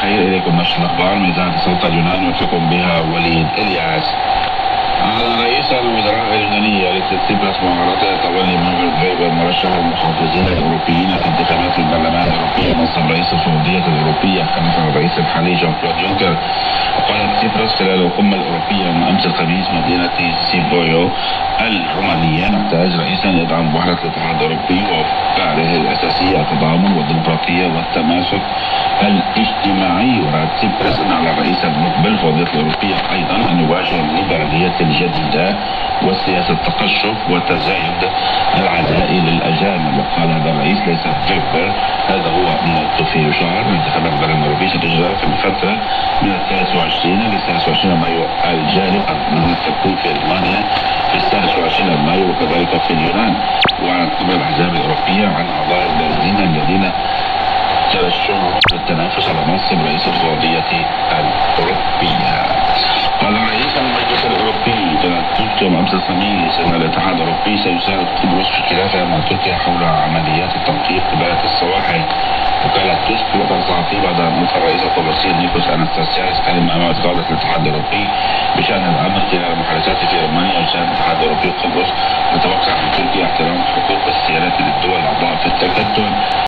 الخير إليكم نشرة الأخبار من إذاعة صوت اليونان يوافيكم بها وليد إلياس. أعلن رئيس الوزراء اليوناني ألكسيس تسيبراس معارضة تولي مانفرد فيبر مرشح المحافظين الأوروبيين في انتخابات البرلمان الأوروبي منصب رئيس المفوضية الأوروبية خلف الرئيس الحالي جون كلود يونكر وقال تسيبراس خلال القمة الأوروبية من أمس الخميس مدينة سيبيو الرومانية نحتاج رئيسا يدعم وحدة الاتحاد الأوروبي وأفكاره الأساسية التضامن والديمقراطية والتماسك الاجتماعي. ورد تسيبراس على الرئيس المقبل الفوضية الأوروبية أيضا أن يواجه الليبرالية الجديدة وسياسة التقشف وتزايد العداء للأجانب. وقال هذا الرئيس ليس فيبر هذا هو موقفي يشعر انتخابات البرلمان الأوروبي ستجرى في الفترة من الثالث والعشرين للثالث والعشرين مايو الجاري قد ستكون في ألمانيا في الثالث والعشرين مايو وكذلك في اليونان وعن قبل الأحزاب الأوروبية عن أعضاء الذين الذين ترشحوا للتنافس على منصب رئيس الفوضية الأوروبية. قال رئيس المجلس الأوروبي توسك يوم أمس الخميس أن الاتحاد الأوروبي سيساعد قبرص في خلافها مع تركيا حول عمليات التنقيب قبالة السواحل وكالة توسك في وقت صحفي بعد أن ألقى الرئيس القبرصي نيكوس أناستاسياس كلمة أمام قادة الاتحاد الأوروبي بشأن الأمر خلال Tillbaka, han tog jättelångt.